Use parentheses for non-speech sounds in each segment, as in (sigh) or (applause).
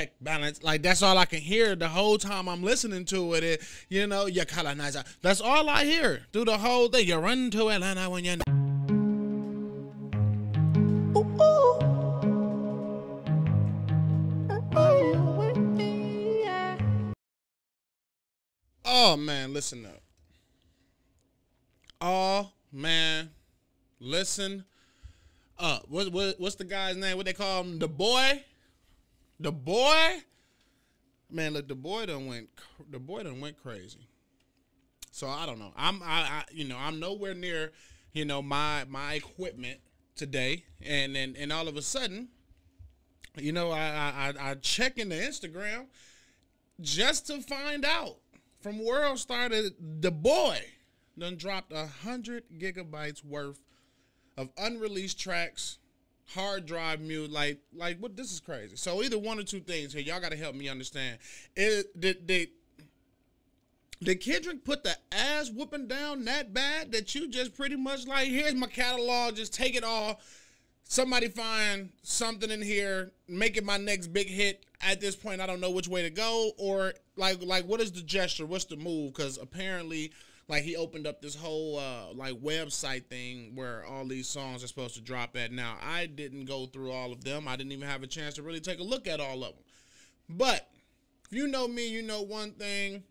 check balance. Like that's all I can hear the whole time I'm listening to it. it you know, your colonizer. That's all I hear through the whole thing. You run to Atlanta when you're. Oh man, listen up. Oh man, listen up. What, what what's the guy's name? What they call him? The boy. The boy. Man, look, the boy done went. The boy done went crazy. So I don't know. I'm I, I you know I'm nowhere near you know my my equipment today, and and and all of a sudden, you know I I I check into Instagram just to find out from World Star that the boy done dropped a hundred gigabytes worth of unreleased tracks, hard drive mute. Like, like what? This is crazy. So either one or two things here. Y'all got to help me understand. It did did did Kendrick put the ass whooping down that bad that you just pretty much like, here's my catalog, just take it all. Somebody find something in here, make it my next big hit. At this point, I don't know which way to go, or like, like what is the gesture? What's the move? Because apparently like he opened up this whole uh, like website thing where all these songs are supposed to drop at. Now I didn't go through all of them. I didn't even have a chance to really take a look at all of them. But if you know me, you know one thing.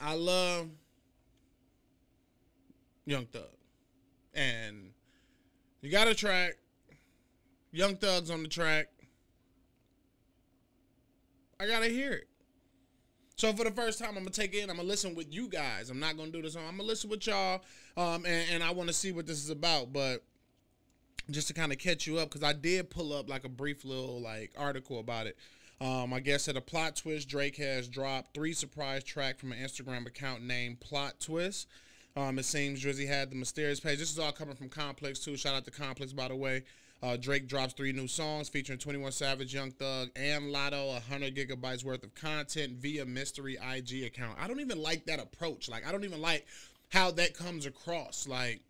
I love Young Thug, and you got a track. Young Thug's on the track. I gotta hear it. So for the first time, I'm gonna take it in. I'm gonna listen with you guys. I'm not gonna do this. I'm gonna listen with y'all, um, and, and I want to see what this is about. But just to kind of catch you up, because I did pull up like a brief little like article about it. Um, I guess at a plot twist, Drake has dropped three surprise track from an Instagram account named Plot Twist. Um, it seems Drizzy had the mysterious page. This is all coming from Complex too. Shout out to Complex by the way. Uh, Drake drops three new songs featuring 21 Savage, Young Thug, and Latto, 100 gigabytes worth of content via mystery IG account. I don't even like that approach. Like, I don't even like how that comes across. Like,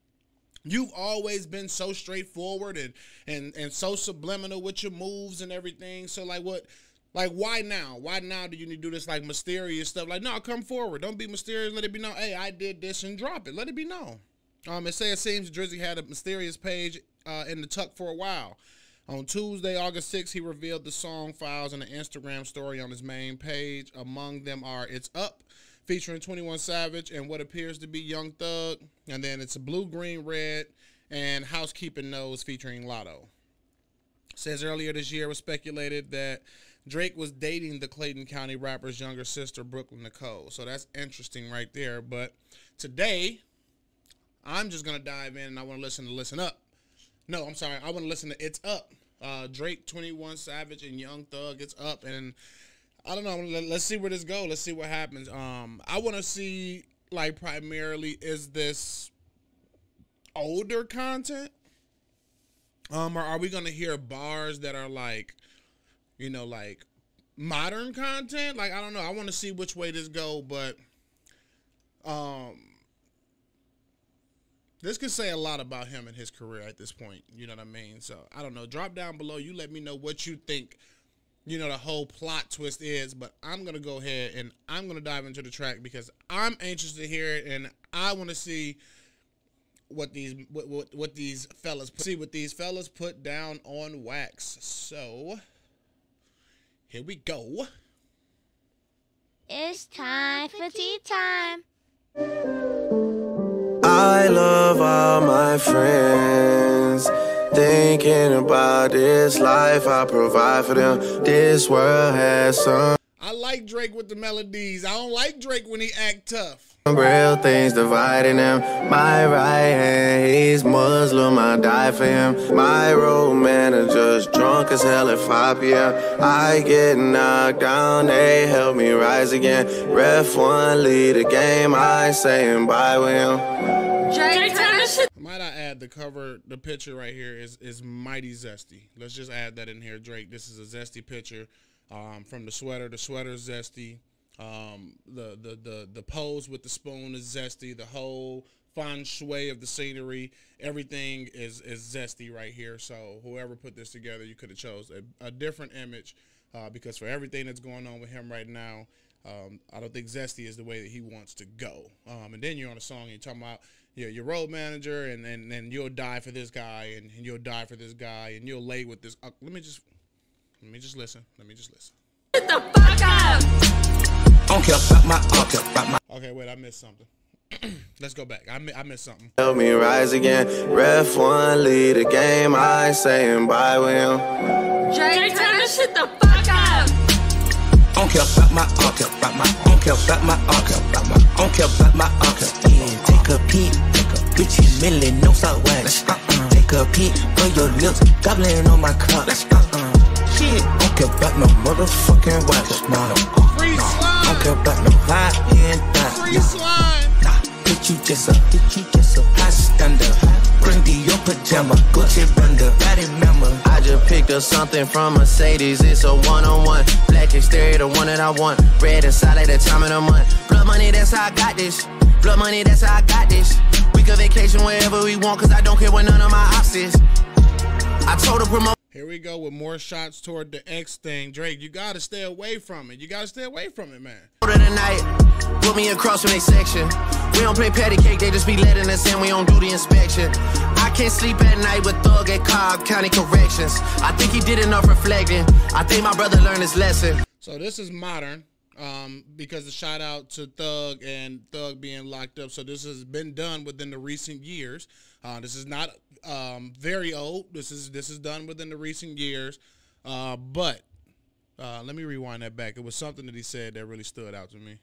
(clears throat) you've always been so straightforward and, and, and so subliminal with your moves and everything. So, like, what? Like, why now? Why now do you need to do this, like, mysterious stuff? Like, no, come forward. Don't be mysterious. Let it be known. Hey, I did this and drop it. Let it be known. Um, it says seems Drizzy had a mysterious page uh, in the tuck for a while. On Tuesday, August 6th, he revealed the song files in an Instagram story on his main page. Among them are It's Up, featuring 21 Savage and what appears to be Young Thug. And then it's Blue, Green, Red, and Housekeeping Knows featuring Latto. Says earlier this year was speculated that Drake was dating the Clayton County rapper's younger sister, Brooklyn Nicole. So that's interesting right there. But today, I'm just gonna dive in and I want to listen to Listen Up. No, I'm sorry. I want to listen to It's Up. Uh, Drake, 21 Savage, and Young Thug. It's up, and I don't know. Let's see where this goes. Let's see what happens. Um, I want to see like primarily is this older content, um, or are we gonna hear bars that are like, you know, like modern content? Like I don't know. I want to see which way this go, but um this could say a lot about him and his career at this point. You know what I mean? So I don't know. Drop down below. You let me know what you think. You know the whole plot twist is, but I'm gonna go ahead and I'm gonna dive into the track because I'm anxious to hear it and I want to see what these what, what, what these fellas see what these fellas put down on wax. So here we go. It's time for tea time. I love all my friends. Thinking about this life I provide for them. This world has some. I like Drake with the melodies. I don't like Drake when he act tough. Real things dividing them. My right hand, he's Muslim, I die for him. My road manager's drunk as hell at 5 p.m. I get knocked down, they help me rise again. Ref one lead the game, I saying bye with him. Drake, turn. Might I add the cover, the picture right here is is mighty zesty. Let's just add that in here, Drake. This is a zesty picture um, from the sweater. The sweater's zesty. Um, the, the the the pose with the spoon is zesty. The whole feng shui of the scenery, everything is is zesty right here. So whoever put this together, you could have chose a, a different image uh, because for everything that's going on with him right now, um, I don't think Zesty is the way that he wants to go. Um, and then you're on a song and you're talking about you know, your road manager, and and, and you'll die for this guy, and, and you'll die for this guy, and you'll lay with this. Uh, let me just let me just listen. Let me just listen. Don't care about my, don't care about my. Okay, wait, I missed something. (clears throat) Let's go back. I, mi- I missed something. Help me rise again. Ref one, lead the game. I saying bye with him. Jay, turn this shit the fuck up. Don't care about my, don't care about my, don't care about my, don't care about my, don't care about my, don't care. Yeah, take a peek, take a bitch, you million no salt wax. Uh-uh. Take a peek, put your lips, gobbling on my cup. Uh-uh. Shit, don't care about no motherfucking wax. Nah, Free don't slime. Care about no high end that. Free slime. Nah, bitch, you just a, bitch, you just a high stander. Bring the your pajama, Gucci bunda, body member. I just picked up something from Mercedes. It's a one on one. Black exterior, the one that I want. Red inside at the time of the month. Blood money, that's how I got this. Blood money, that's how I got this. We can vacation wherever we want, cause I don't care what none of my ops is. I told the promoter. Here we go with more shots toward the X thing. Drake, you gotta stay away from it. You gotta stay away from it, man. tonight. Put me across from their section. We don't play patty cake, they just be letting us in. We don't do the inspection. I can't sleep at night with Thug at Cobb County Corrections. I think he did enough reflecting. I think my brother learned his lesson. So this is modern, um, because the shout out to Thug and Thug being locked up. So this has been done within the recent years. Uh, this is not um, very old. This is this is done within the recent years. Uh, but uh, let me rewind that back. It was something that he said that really stood out to me.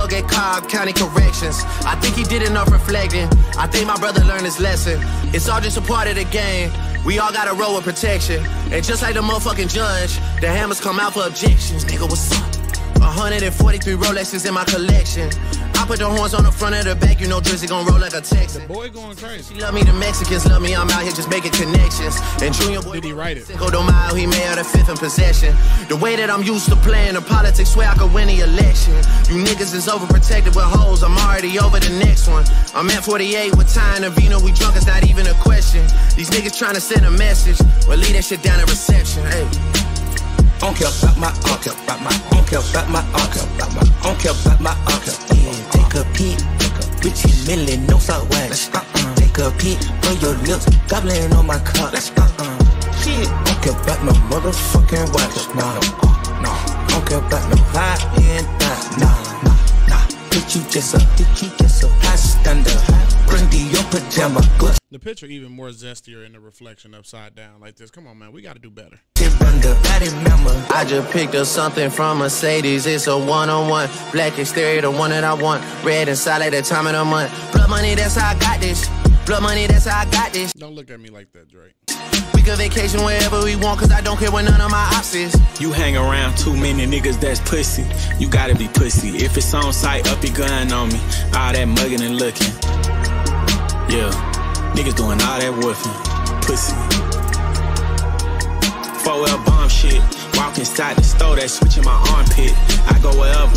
At Cobb County Corrections. I think he did enough reflecting. I think my brother learned his lesson. It's all just a part of the game. We all got a roll of protection. And just like the motherfucking judge, the hammers come out for objections. Nigga, what's up? 143 Rolexes in my collection. I put the horns on the front of the back, you know Drizzy gon' roll like a Texan. The Boy, going crazy. She Love me, the Mexicans love me. I'm out here just making connections. And Junior boy, Did he write it? Cinco de Mayo, he made out the fifth in possession. The way that I'm used to playing the politics, swear I could win the election. You niggas is overprotected with hoes. I'm already over the next one. I'm at 48 with Ty and Vino. We drunk, it's not even a question. These niggas trying to send a message. Well, leave that shit down at reception. Hey. Don't care about my, don't care about my, don't care about my, care about my, don't care about my, care. Yeah, take a peek, take a bitch, you million no wax. Uh-uh. Take a peek, put your lips, gobbling on my cup. Uh-uh. Shit, don't care about no motherfucking wax. Nah, nah, don't care about no high end that. Nah, nah, nah. Bitch, you just a, bitch, you just a high stander. Bring the your pajama, Gucci The picture even more zestier in the reflection upside down like this. Come on, man. We got to do better. bunda, body member. I just picked up something from Mercedes. It's a one on one. Black exterior, the one that I want. Red inside at the time of the month. Blood money, that's how I got this. Blood money, that's how I got this. Don't look at me like that, Drake. We can vacation wherever we want, cause I don't care what none of my ops is. You hang around too many niggas that's pussy. You gotta be pussy. If it's on site, up your gun on me. All that mugging and looking. Yeah, niggas doing all that woofing. Pussy. 4L bomb shit. Walk inside the store, that switch in my armpit. I go wherever.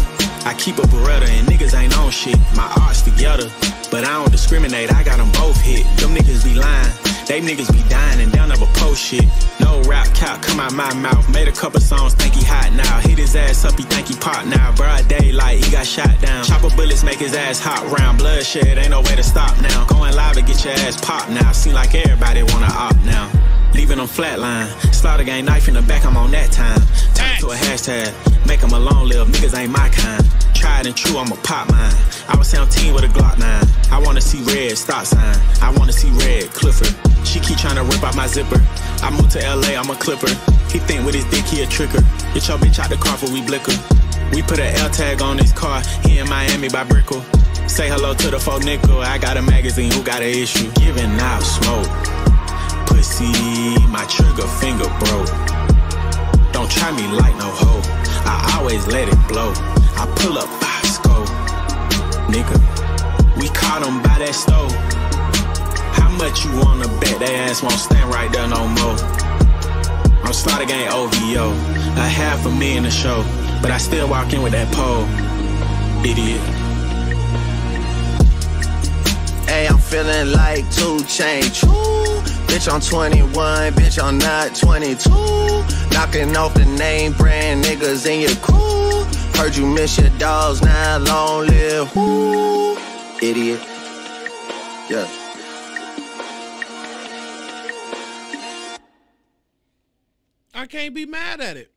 I keep a Beretta and niggas ain't on shit. My art's together, but I don't discriminate. I got them both hit. Them niggas be lying. They niggas be dying and they'll shit. No rap cap come out my mouth. Made a couple songs, think he hot now. Hit his ass up, he think he pop now. Broad daylight, he got shot down. Chopper bullets make his ass hot round. Bloodshed, ain't no way to stop now. Going live to get your ass popped now. Seem like everybody wanna opt now. Leaving them flatline. Slaughter gang knife in the back, I'm on that time. Turn to a hashtag. Make them alone live, niggas ain't my kind. Tried and true, I'm a pop mine. I was 17 with a Glock 9. I wanna see red, stop sign. I wanna see red, Clifford. She keep trying to rip out my zipper. I moved to LA, I'm a clipper. He think with his dick he a tricker. Get your bitch out the car for we blicker. We put a L tag on his car. He in Miami by Brickell. Say hello to the four nickel. I got a magazine, who got an issue? Giving out smoke. Pussy, my trigger finger broke. Don't try me like no hoe. I always let it blow. I pull up five scope. Nigga, we caught him by that stove. How much you wanna bet they ass won't stand right there no more? I'm Slaughter Gang OVO. A half a million a show. But I still walk in with that pole. Idiot. Hey, I'm feeling like 2 Chainz. True. Bitch, I'm 21, bitch, I'm not 22. Knocking off the name brand niggas in your crew. Heard you miss your dogs, now long live. Who? Idiot. Yeah. Can't be mad at it.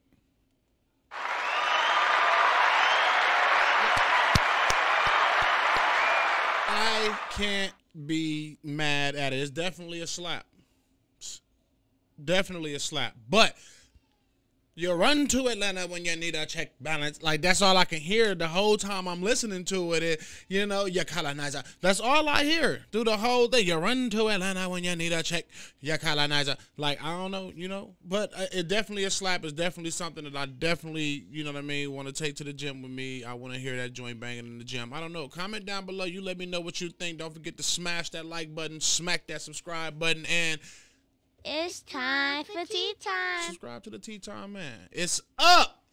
I can't be mad at it. It's definitely a slap. It's definitely a slap. But you run to Atlanta when you need a check balance. Like that's all I can hear the whole time I'm listening to it. it you know, you colonizer. That's all I hear through the whole thing. You run to Atlanta when you need a check. You colonizer. Like I don't know, you know, but uh, it definitely a slap. It's definitely something that I definitely, you know what I mean, want to take to the gym with me. I want to hear that joint banging in the gym. I don't know. Comment down below. You let me know what you think. Don't forget to smash that like button, smack that subscribe button, and It's time for tea time. subscribe to the Tea Time Man. It's up.